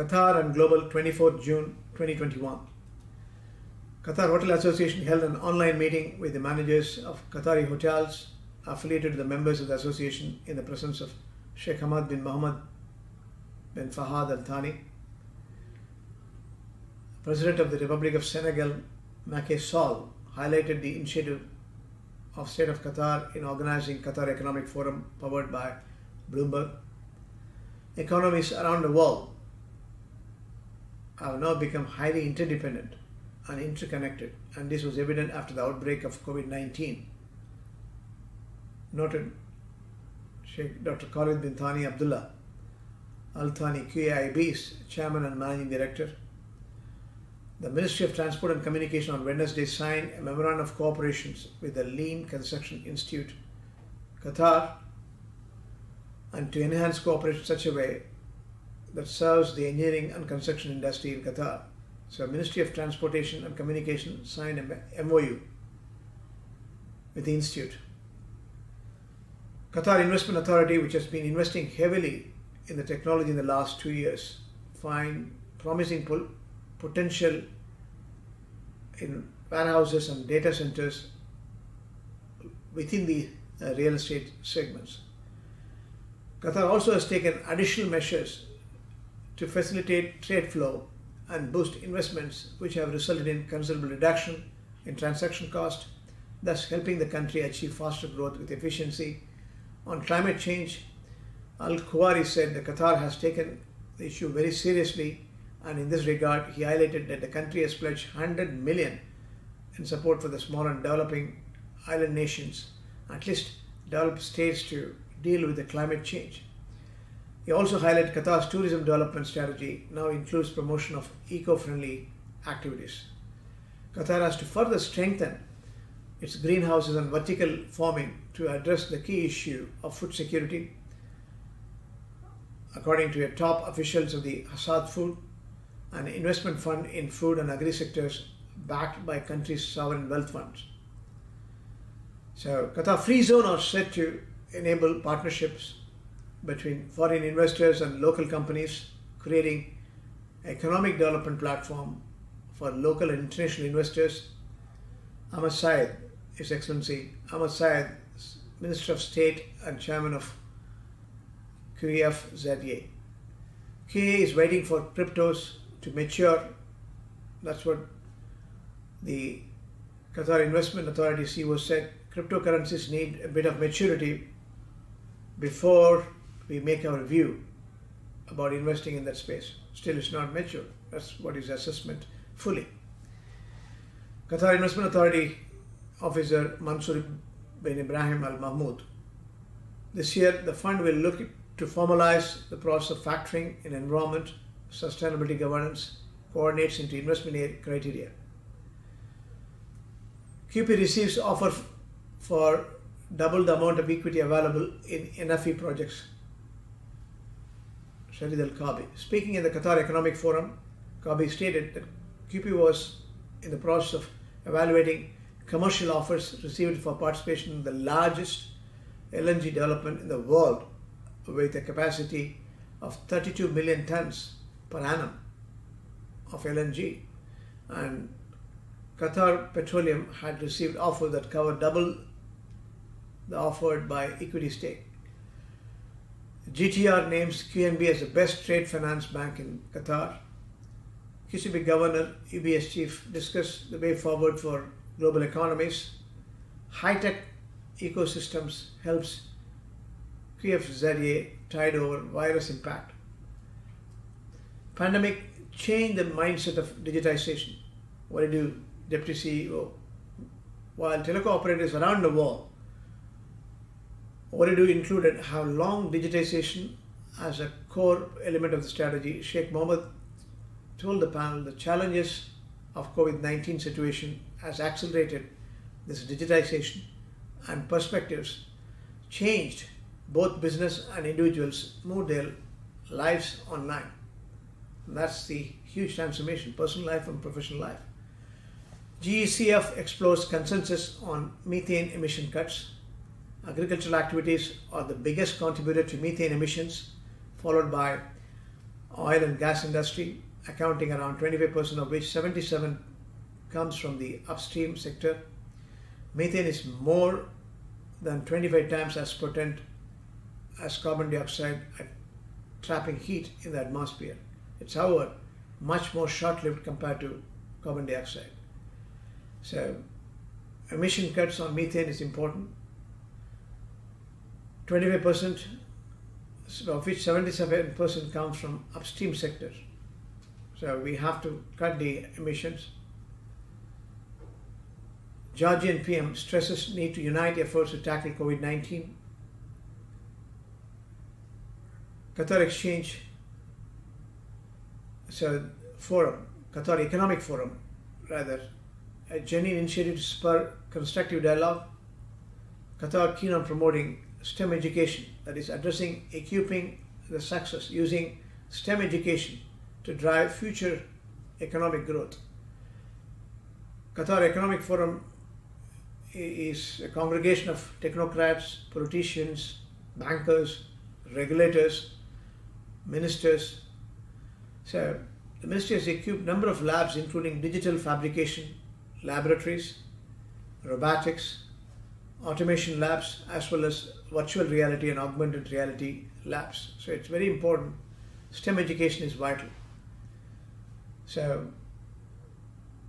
Qatar and Global 24th June 2021. Qatar Hotel Association held an online meeting with the managers of Qatari hotels affiliated to the members of the association in the presence of Sheikh Hamad bin Mohammed bin Fahad Al Thani, President of the Republic of Senegal, Macky Sall, highlighted the initiative of State of Qatar in organizing Qatar Economic Forum powered by Bloomberg. Economies around the world have now become highly interdependent and interconnected, and this was evident after the outbreak of COVID 19. Noted Sheikh Dr. Khalid bin Thani Abdullah, Al Thani QIIB's chairman and managing director. The Ministry of Transport and Communication on Wednesday signed a memorandum of cooperation with the Lean Construction Institute, Qatar, and to enhance cooperation in such a way that serves the engineering and construction industry in Qatar. So, Ministry of Transportation and Communication signed a MOU with the institute. Qatar Investment Authority, which has been investing heavily in the technology in the last two years, find promising potential in warehouses and data centers within the uh, real estate segments. Qatar also has taken additional measures to facilitate trade flow and boost investments, which have resulted in considerable reduction in transaction cost, thus helping the country achieve faster growth with efficiency. On climate change, Al Kuwari said that Qatar has taken the issue very seriously, and in this regard, he highlighted that the country has pledged 100 million in support for the small and developing island nations, at least developed states, to deal with the climate change. He also highlighted Qatar's tourism development strategy now includes promotion of eco-friendly activities. Qatar has to further strengthen its greenhouses and vertical farming to address the key issue of food security. According to a top officials of the Hassad Food, an investment fund in food and agri sectors backed by country's sovereign wealth funds. So Qatar Free Zone are set to enable partnerships between foreign investors and local companies, creating economic development platform for local and international investors. Ahmad Syed, His Excellency Ahmad Syed, Minister of State and Chairman of QFZA. QIA is waiting for cryptos to mature. That's what the Qatar Investment Authority CEO said. Cryptocurrencies need a bit of maturity before we make our view about investing in that space. Still, it's not mature. That's what is assessment fully. Qatar Investment Authority officer Mansour bin Ibrahim Al Mahmoud. This year, the fund will look to formalize the process of factoring in environment, sustainability governance, coordinates into investment criteria. QP receives offer for double the amount of equity available in NFE projects. Al Kaabi. Speaking in the Qatar Economic Forum, Kaabi stated that QP was in the process of evaluating commercial offers received for participation in the largest LNG development in the world with a capacity of 32 million tons per annum of LNG. And Qatar Petroleum had received offers that covered double the offered by equity stake. GTR names QNB as the best trade finance bank in Qatar. QCB Governor, UBS Chief discussed the way forward for global economies. High-tech ecosystems helps QFZA tide over virus impact. Pandemic changed the mindset of digitization. Ooredoo, Deputy CEO? While telecom operators around the world we included how long digitization as a core element of the strategy. Sheikh Mohammed told the panel the challenges of COVID-19 situation has accelerated this digitization and perspectives changed both business and individuals move their lives online. And that's the huge transformation, personal life and professional life. GECF explores consensus on methane emission cuts agricultural activities are the biggest contributor to methane emissions, followed by oil and gas industry, accounting around 25% of which 77 comes from the upstream sector. Methane is more than 25 times as potent as carbon dioxide at trapping heat in the atmosphere. It's however much more short-lived compared to carbon dioxide. So emission cuts on methane is important. 25% of which 77% comes from upstream sector. So we have to cut the emissions. Georgian PM stresses need to unite efforts to tackle COVID-19. Qatar Exchange so forum, Qatar Economic Forum, rather, a genuine initiative to spur constructive dialogue. Qatar keen on promoting STEM education, that is addressing equipping the success using STEM education to drive future economic growth. Qatar Economic Forum is a congregation of technocrats, politicians, bankers, regulators, ministers. So the ministry has equipped number of labs including digital fabrication laboratories, robotics, automation labs as well as virtual reality and augmented reality labs. So it's very important. STEM education is vital. So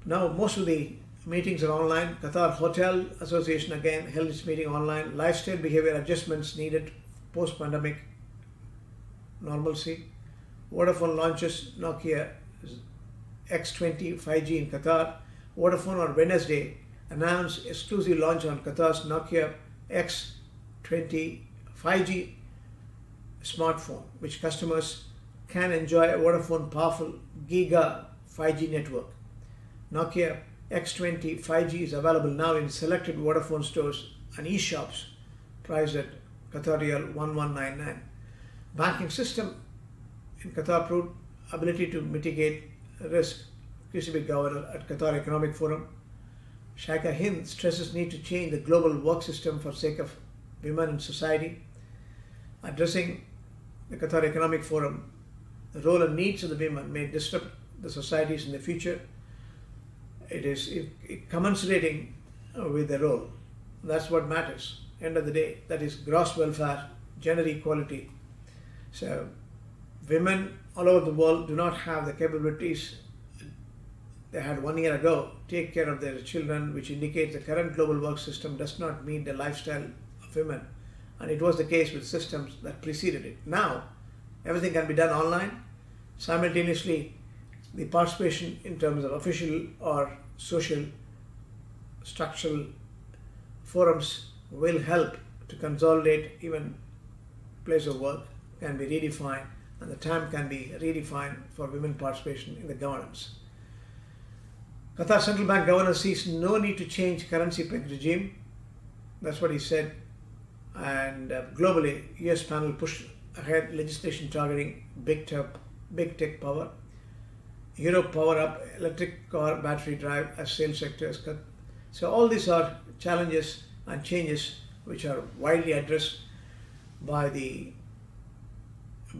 now most of the meetings are online. Qatar Hotel Association again held its meeting online. Lifestyle behavior adjustments needed post-pandemic normalcy. Vodafone launches Nokia X20 5G in Qatar. Vodafone on Wednesday announced exclusive launch on Qatar's Nokia X20 5G smartphone, which customers can enjoy a Vodafone powerful Giga 5G network. Nokia X20 5G is available now in selected Vodafone stores and e-shops priced at Qatar Riyal 1199. Banking system in Qatar proved ability to mitigate risk. QCB governor at Qatar Economic Forum. Sheikha Hind stresses need to change the global work system for sake of women in society. Addressing the Qatar Economic Forum, the role and needs of the women may disrupt the societies in the future. It is commensurating uh, with the role. That's what matters. End of the day, that is gross welfare, gender equality. So, women all over the world do not have the capabilities they had one year ago take care of their children, which indicates the current global work system does not meet the lifestyle of women. And it was the case with systems that preceded it. Now, everything can be done online. Simultaneously, the participation in terms of official or social structural forums will help to consolidate even place of work can be redefined and the time can be redefined for women participation in the governance. Qatar Central Bank Governor sees no need to change currency peg regime. That's what he said. And uh, globally, US panel pushed ahead legislation targeting big tech, big tech power. Europe power up electric car battery drive as sales sectors cut. So all these are challenges and changes which are widely addressed by the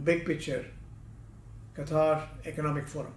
big picture Qatar Economic Forum.